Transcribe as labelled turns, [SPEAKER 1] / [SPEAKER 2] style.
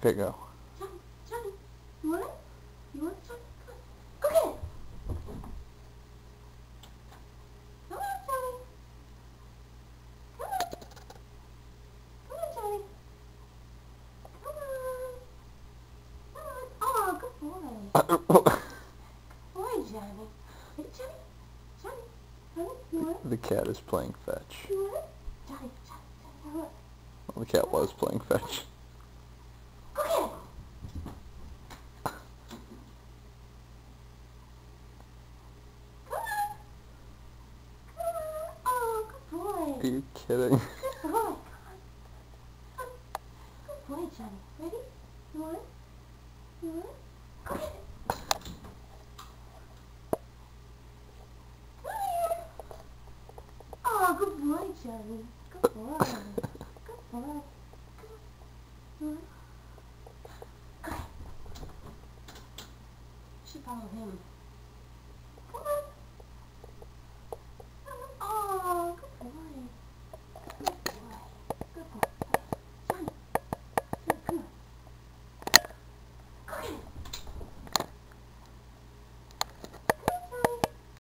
[SPEAKER 1] Okay, go.
[SPEAKER 2] Johnny, Johnny, you want it? You want it, Johnny? Come on. Go get it. Come on, Johnny. Come on. Come on, Johnny. Come on. Come on. Oh, good boy. Boy, Johnny. Hey, Johnny. Johnny. Johnny, you want it?
[SPEAKER 1] the cat is playing fetch.
[SPEAKER 2] You want it? Johnny, Johnny, Johnny, you want it?
[SPEAKER 1] Well, the cat was playing fetch.
[SPEAKER 2] Go get it. Come on. Come on. Oh, good boy.
[SPEAKER 1] Are you kidding?
[SPEAKER 2] oh. Good boy, Johnny. Ready? You want? You want. Oh, good boy, Johnny. Good boy. Good boy. Come on. You want it? Go get it. Should follow him.